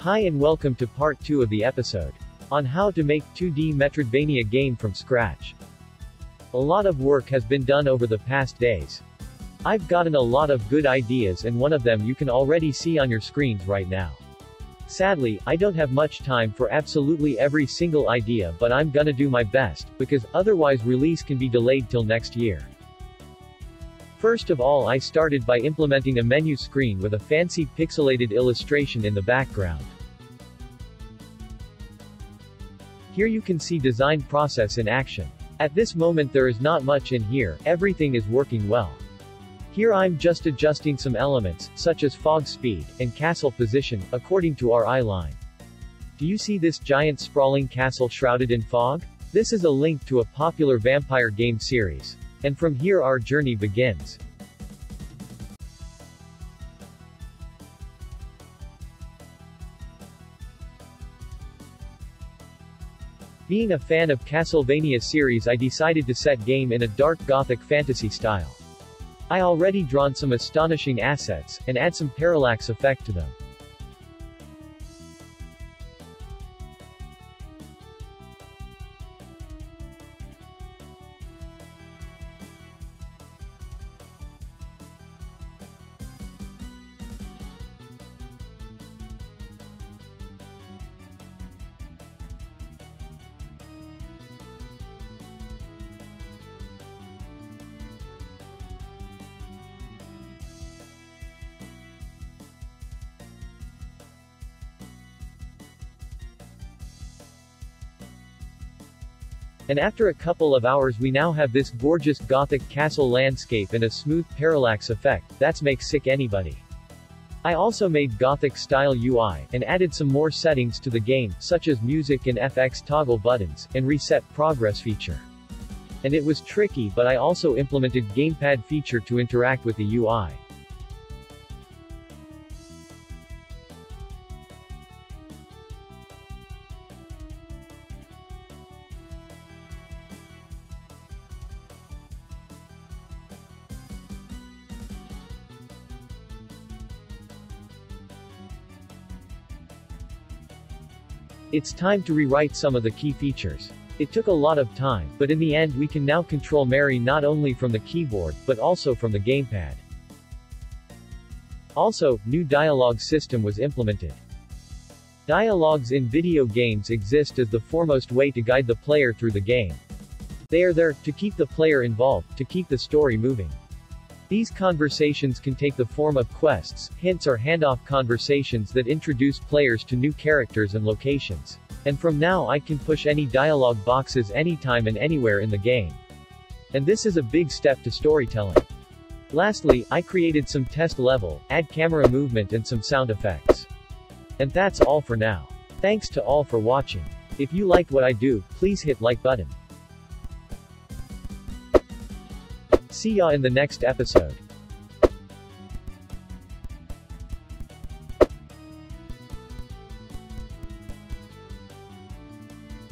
Hi and welcome to part 2 of the episode on how to make 2D Metroidvania game from scratch. A lot of work has been done over the past days. I've gotten a lot of good ideas and one of them you can already see on your screens right now. Sadly, I don't have much time for absolutely every single idea but I'm gonna do my best, because otherwise release can be delayed till next year. First of all I started by implementing a menu screen with a fancy pixelated illustration in the background. Here you can see design process in action. At this moment there is not much in here, everything is working well. Here I'm just adjusting some elements, such as fog speed, and castle position, according to our eye line. Do you see this giant sprawling castle shrouded in fog? This is a link to a popular vampire game series. And from here our journey begins. Being a fan of Castlevania series I decided to set game in a dark gothic fantasy style. I already drawn some astonishing assets, and add some parallax effect to them. And after a couple of hours we now have this gorgeous gothic castle landscape and a smooth parallax effect, that's make sick anybody. I also made gothic style UI, and added some more settings to the game, such as music and FX toggle buttons, and reset progress feature. And it was tricky but I also implemented gamepad feature to interact with the UI. It's time to rewrite some of the key features. It took a lot of time, but in the end we can now control Mary not only from the keyboard, but also from the gamepad. Also, new dialogue system was implemented. Dialogues in video games exist as the foremost way to guide the player through the game. They are there, to keep the player involved, to keep the story moving. These conversations can take the form of quests, hints or handoff conversations that introduce players to new characters and locations. And from now I can push any dialogue boxes anytime and anywhere in the game. And this is a big step to storytelling. Lastly, I created some test level, add camera movement and some sound effects. And that's all for now. Thanks to all for watching. If you liked what I do, please hit like button. See ya in the next episode.